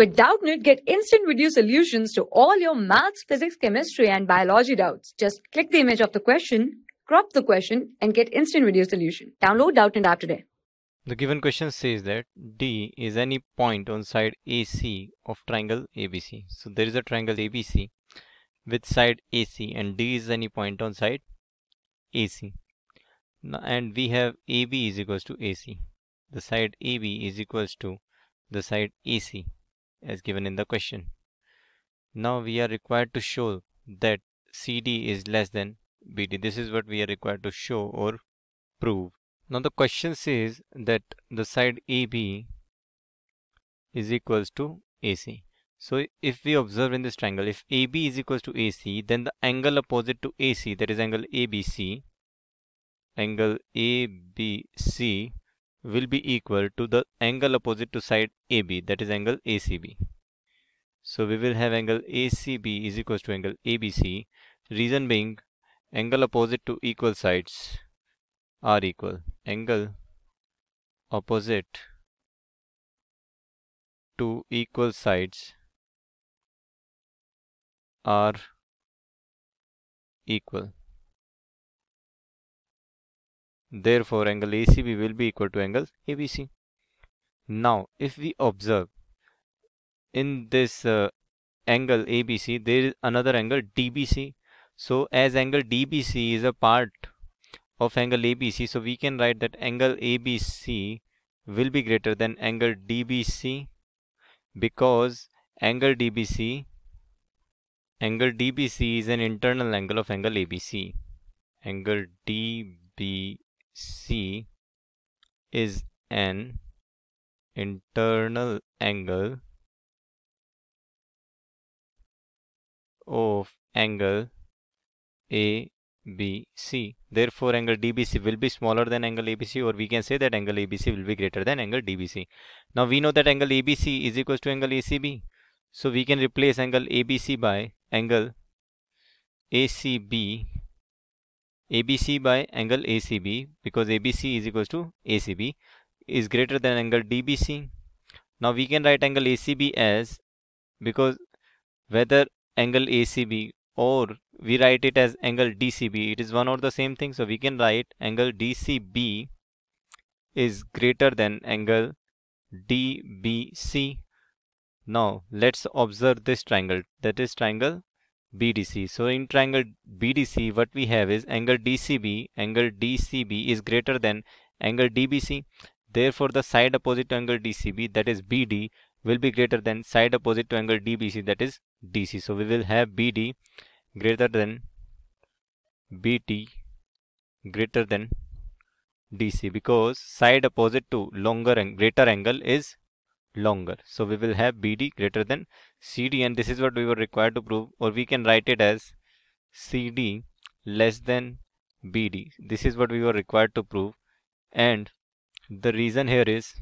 With Doubtnut, get instant video solutions to all your maths, physics, chemistry, and biology doubts. Just click the image of the question, crop the question, and get instant video solution. Download Doubtnut app today. The given question says that D is any point on side AC of triangle ABC. So there is a triangle ABC with side AC and D is any point on side AC. And we have AB is equals to AC. The side AB is equals to the side AC as given in the question. Now we are required to show that CD is less than BD. This is what we are required to show or prove. Now the question says that the side AB is equals to AC. So if we observe in this triangle, if AB is equals to AC, then the angle opposite to AC, that is angle ABC, angle ABC will be equal to the angle opposite to side AB that is angle ACB. So we will have angle ACB is equals to angle ABC. Reason being angle opposite to equal sides are equal. Angle opposite to equal sides are equal. Therefore, angle ACB will be equal to angle ABC. Now, if we observe in this uh, angle ABC, there is another angle DBC. So, as angle DBC is a part of angle ABC, so we can write that angle ABC will be greater than angle DBC because angle DBC angle DBC is an internal angle of angle ABC. Angle DBC C is an internal angle of angle ABC. Therefore, angle DBC will be smaller than angle ABC or we can say that angle ABC will be greater than angle DBC. Now, we know that angle ABC is equals to angle ACB. So, we can replace angle ABC by angle ACB ABC by angle ACB because ABC is equals to ACB is greater than angle DBC. Now we can write angle ACB as because whether angle ACB or we write it as angle DCB it is one or the same thing so we can write angle DCB is greater than angle DBC. Now let's observe this triangle that is triangle BDC. So in triangle BDC what we have is angle DCB, angle DCB is greater than angle DBC. Therefore the side opposite to angle DCB that is BD will be greater than side opposite to angle DBC that is DC. So we will have BD greater than BD greater than DC because side opposite to longer and greater angle is longer. So we will have BD greater than CD and this is what we were required to prove or we can write it as CD less than BD. This is what we were required to prove and the reason here is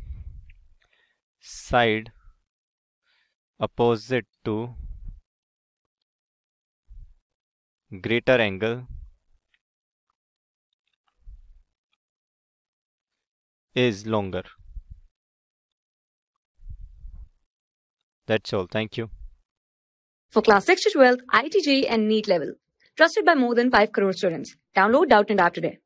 side opposite to greater angle is longer. That's all. Thank you. For class 6 to 12, IIT JEE and NEET level. Trusted by more than 5 crore students. Download Doubtnut app today.